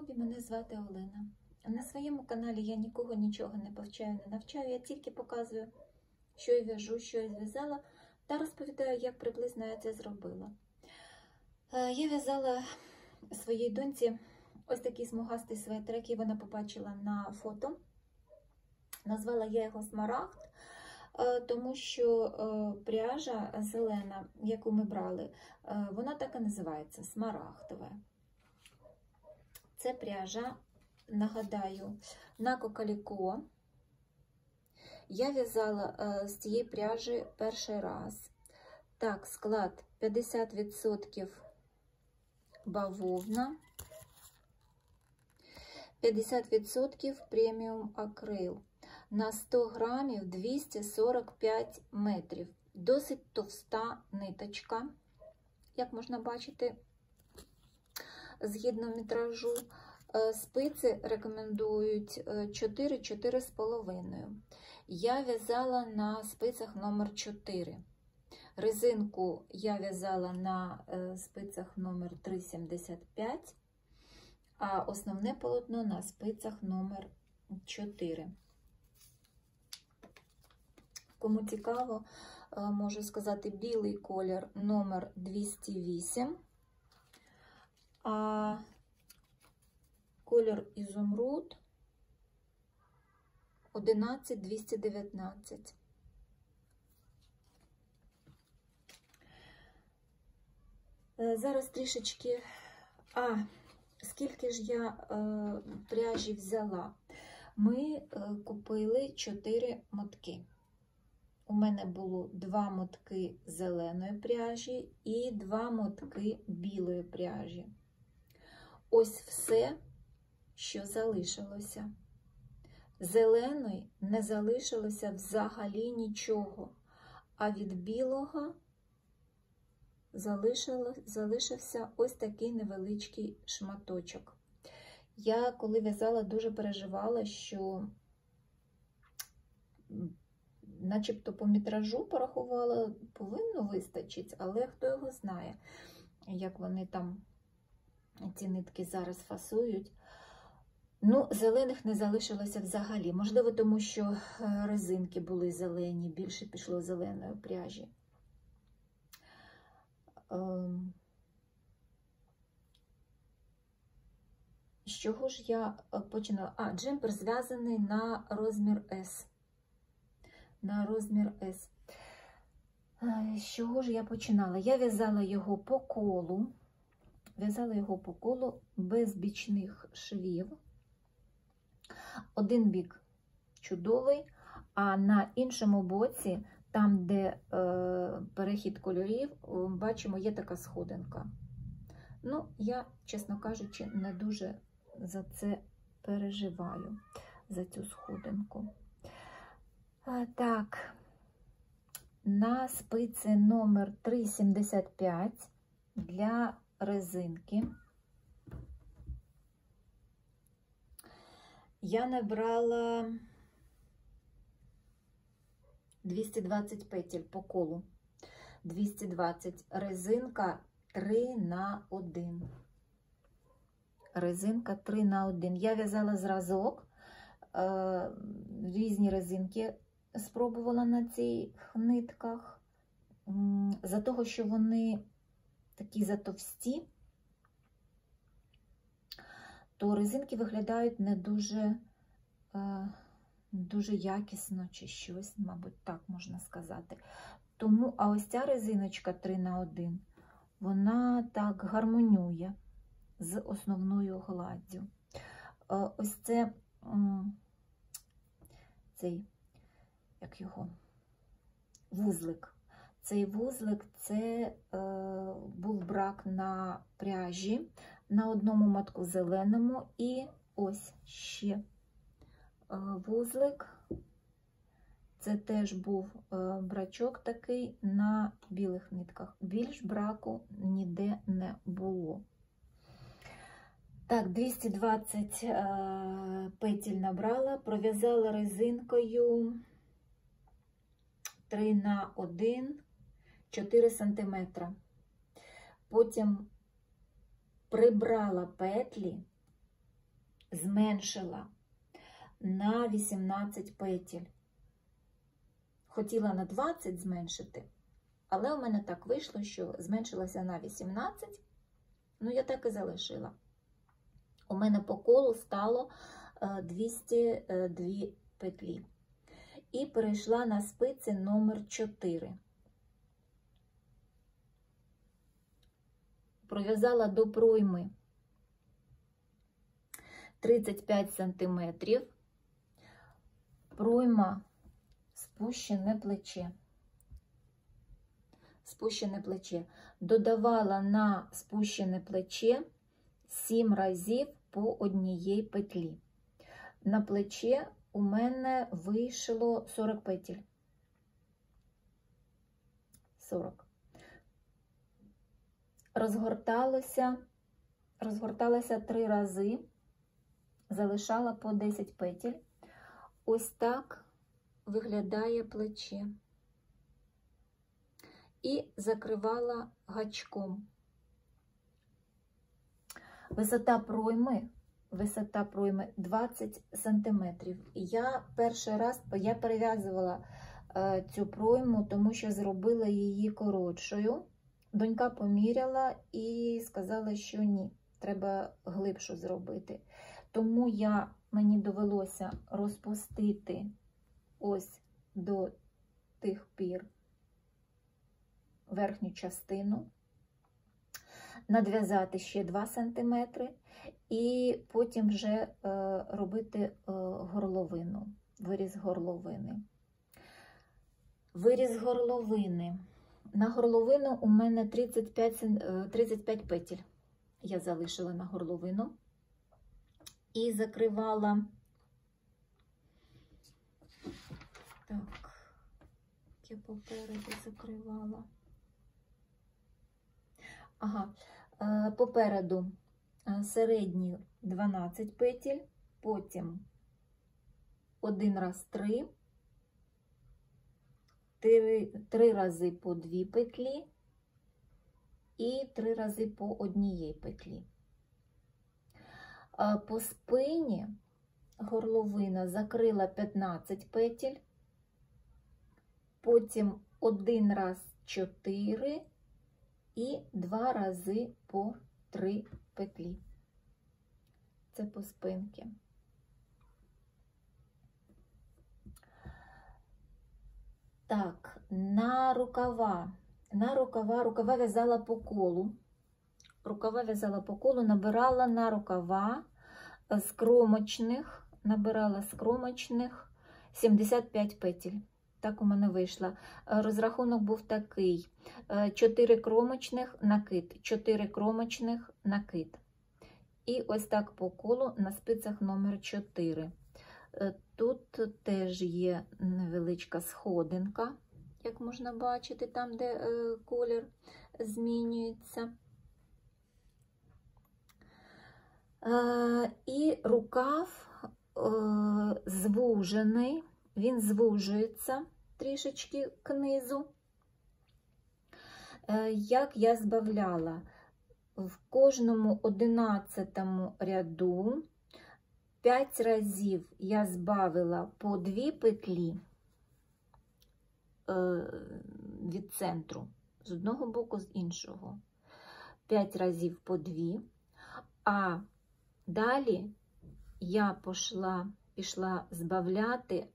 хобі мене звати Олена. На своєму каналі я нікого нічого не повчаю, не навчаю, я тільки показую, що я в'яжу, що я зв'язала, та розповідаю, як приблизно я це зробила. Е, Я в'язала своїй доньці ось такий смугастий светр, який вона побачила на фото. Назвала я його Смарагд, е, тому що е, пряжа зелена, яку ми брали, вона так і називається смарагдова. Це пряжа, нагадаю, на кокаліко. Я в'язала е, з цієї пряжі перший раз. Так, склад 50% бавовна, 50% преміум акрил. На 100 грамів 245 метрів. Досить товста ниточка, як можна бачити, згідно метражу. Спиці рекомендують 4-4,5. Я в'язала на спицях номер 4. Резинку я в'язала на спицях номер 3,75, а основне полотно на спицях номер 4. Кому цікаво, можу сказати, білий колір номер 208, а колір ізумруд 11219. Зараз трішечки, а, скільки ж я е, пряжі взяла? Ми е, купили 4 мотки. У мене було 2 мотки зеленої пряжі і 2 мотки білої пряжі. Ось все, що залишилося. Зеленої не залишилося взагалі нічого, а від білого залишився ось такий невеличкий шматочок. Я, коли в'язала, дуже переживала, що, начебто, по метражу порахувала, повинно вистачити, але хто його знає, як вони там ці нитки зараз фасують. Ну, зелених не залишилося взагалі. Можливо, тому що резинки були зелені, більше пішло зеленої пряжі. З чого ж я починала? А, джемпер зв'язаний на розмір S. На розмір S. З чого ж я починала? Я в'язала його по колу, в'язала його по колу без бічних швів. Один бік чудовий, а на іншому боці, там, де е, перехід кольорів, бачимо, є така сходинка. Ну, я, чесно кажучи, не дуже за це переживаю, за цю сходинку. Так, на спиці номер 3,75 для резинки. Я набрала 220 петель по колу. 220 резинка 3 на 1. Резинка 3 на 1. Я в'язала зразок, е, різні резинки спробувала на цих нитках. За того, що вони такі затовсті, то резинки виглядають не дуже е, дуже якісно чи щось, мабуть, так можна сказати. Тому, а ось ця резиночка 3 на 1, вона так гармонює з основною гладдю. Е, ось це цей, як його, вузлик. Цей вузлик це е, був брак на пряжі, на одному матку зеленому, і ось ще е, вузлик. Це теж був е, брачок такий на білих нитках. Більш браку ніде не було. Так, 220 е, петель набрала, пров'язала резинкою 3 на 1, 4 см. Потім прибрала петлі зменшила на 18 петель. Хотіла на 20 зменшити, але у мене так вийшло, що зменшилася на 18, ну я так і залишила. У мене по колу стало 202 петлі. І перейшла на спиці номер 4. Пров'язала до пройми 35 см, пройма спущене плече. Спущене плече. Додавала на спущене плече 7 разів по однієї петлі. На плече у мене вийшло 40 петель. 40. Розгорталося, розгорталася три рази, залишала по 10 петель. Ось так виглядає плече. І закривала гачком. Висота пройми, висота пройми 20 см. Я перший раз я перев'язувала е, цю пройму, тому що зробила її коротшою. Донька поміряла і сказала, що ні, треба глибшу зробити. Тому я, мені довелося розпустити ось до тих пір верхню частину, надв'язати ще 2 см, і потім вже е, робити е, горловину, виріз горловини. Виріз горловини. На горловину у мене 35 35 петель. Я залишила на горловину і закривала. Так, я попереду закривала. Ага, попереду середні 12 петель, потім один раз 3, три рази по 2 петлі і три рази по однієї петлі. По спині горловина закрила 15 петель, потім один раз 4 і два рази по 3 петлі. Це по спинки. Так, на рукава. На рукава, рукава в'язала по колу. Рукава в'язала по колу, набирала на рукава з кромочних, набирала з кромочних 75 петель. Так у мене вийшло. Розрахунок був такий: 4 кромочних накид, 4 кромочних накид. І ось так по колу на спицях номер 4. Тут теж є невеличка сходинка, як можна бачити, там, де колір змінюється. І рукав звужений, він звужується трішечки к низу. Як я збавляла, в кожному одинадцятому ряду 5 разів я збавила по 2 петлі від центру, з одного боку, з іншого. 5 разів по 2, а Далі я пішла, пішла збавляти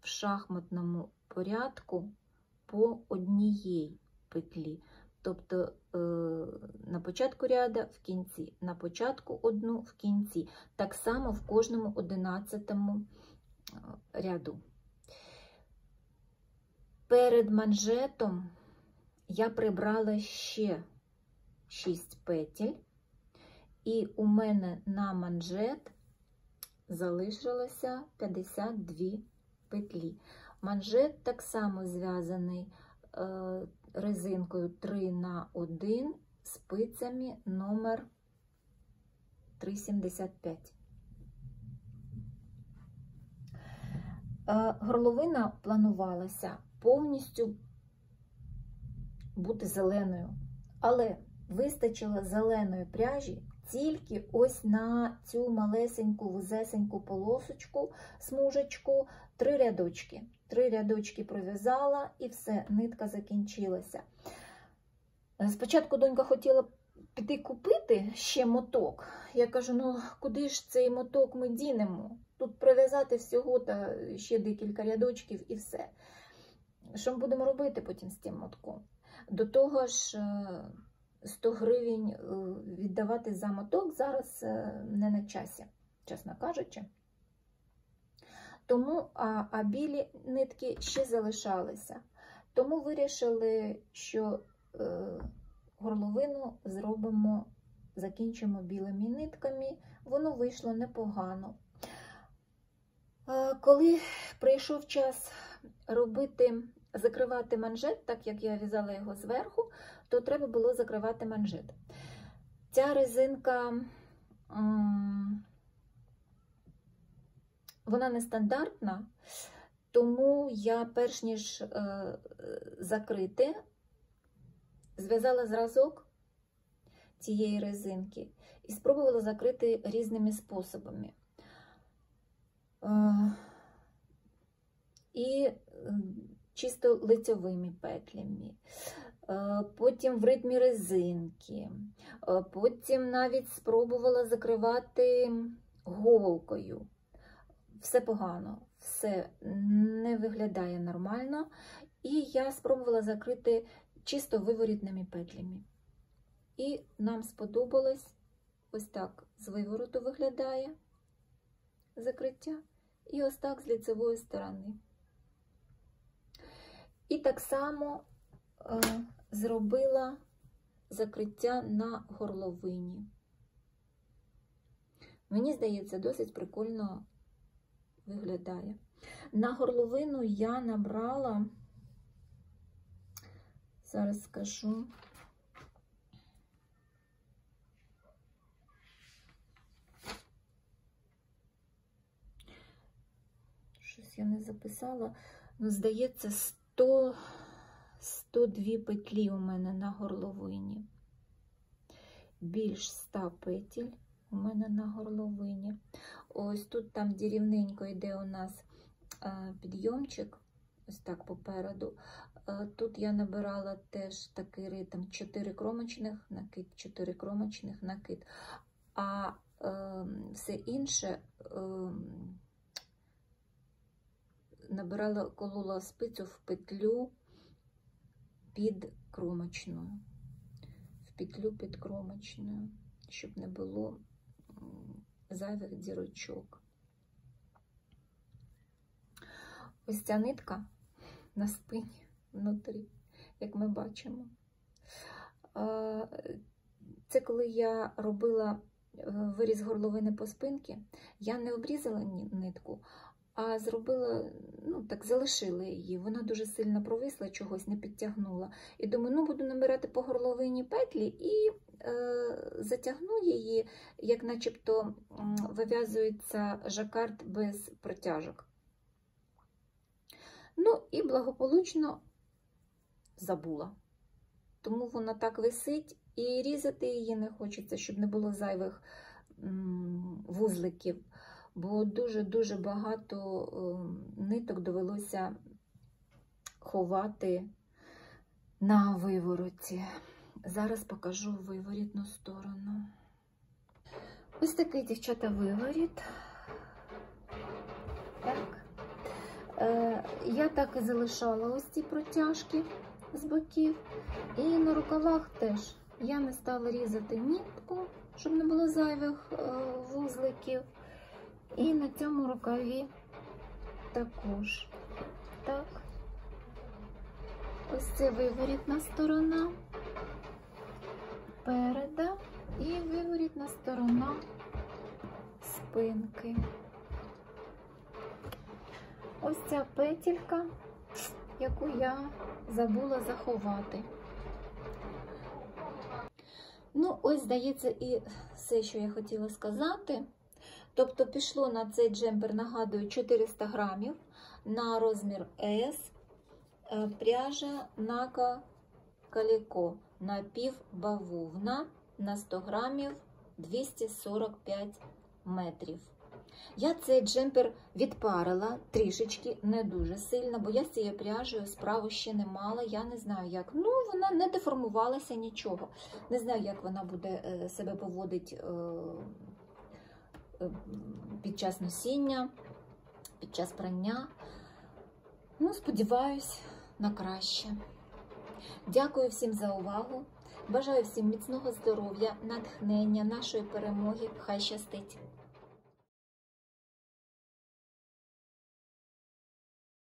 в шахматному порядку по однієї петлі. Тобто е, на початку ряда в кінці, на початку одну в кінці, так само в кожному одинадцятому е, ряду. Перед манжетом я прибрала ще 6 петель. І у мене на манжет залишилося 52 петлі. Манжет так само зв'язаний е, резинкою 3 на 1 спицями номер 375. Е, горловина планувалася повністю бути зеленою, але вистачило зеленої пряжі тільки ось на цю малесеньку вузесеньку полосочку, смужечку, три рядочки. Три рядочки пров'язала і все, нитка закінчилася. Спочатку донька хотіла піти купити ще моток. Я кажу: ну куди ж цей моток ми дінемо? Тут прив'язати всього та ще декілька рядочків і все. Що ми будемо робити потім з цим мотком? До того ж, 100 гривень віддавати за моток зараз не на часі, чесно кажучи. Тому а, а білі нитки ще залишалися. Тому вирішили, що е, горловину зробимо, закінчимо білими нитками, воно вийшло непогано. Е, коли прийшов час робити, закривати манжет, так як я в'язала його зверху, то треба було закривати манжет. Ця резинка. М вона нестандартна, тому я, перш ніж е, закрити, зв'язала зразок цієї резинки і спробувала закрити різними способами. Е, і чисто лицьовими петлями, е, потім в ритмі резинки, е, потім навіть спробувала закривати голкою все погано, все не виглядає нормально. І я спробувала закрити чисто виворітними петлями. І нам сподобалось ось так з вивороту виглядає закриття, і ось так з ліцевої сторони. І так само е, зробила закриття на горловині. Мені здається, досить прикольно виглядає. На горловину я набрала, зараз скажу, щось я не записала, ну, здається, 100, 102 петлі у мене на горловині. Більш 100 петель у мене на горловині. Ось тут там де рівненько йде у нас підйомчик, ось так попереду. Тут я набирала теж такий ритм 4 кромочних накид, 4 кромочних накид, а е, все інше е, набирала колола спицю в петлю під кромочною, в петлю під кромочною, щоб не було зайвих дірочок. Ось ця нитка на спині внутрі, як ми бачимо. Це коли я робила е, виріз горловини по спинки, я не обрізала нитку, а зробила, ну так, залишила її. Вона дуже сильно провисла, чогось не підтягнула. І думаю, ну буду набирати по горловині петлі і е, затягну її, як начебто вив'язується жакард без протяжок. Ну, і благополучно забула. Тому вона так висить, і різати її не хочеться, щоб не було зайвих вузликів бо дуже-дуже багато ем, ниток довелося ховати на вивороті. Зараз покажу виворітну сторону. Ось такий, дівчата, виворіт. Так. Е, Я так і залишала ось ці протяжки з боків. І на рукавах теж я не стала різати нитку, щоб не було зайвих е, вузликів. І на цьому рукаві також. Так. Ось це виворітна сторона переда і виворітна сторона спинки. Ось ця петелька, яку я забула заховати. Ну, ось, здається, і все, що я хотіла сказати. Тобто пішло на цей джемпер, нагадую, 400 грамів на розмір S, е, пряжа нака каліко напівбавовна на 100 грамів 245 метрів. Я цей джемпер відпарила трішечки, не дуже сильно, бо я з цією пряжею справу ще не мала. Я не знаю, як. Ну, вона не деформувалася нічого. Не знаю, як вона буде е, себе поводить е, під час носіння, під час прання. Ну, сподіваюсь, на краще. Дякую всім за увагу. Бажаю всім міцного здоров'я, натхнення, нашої перемоги. Хай щастить!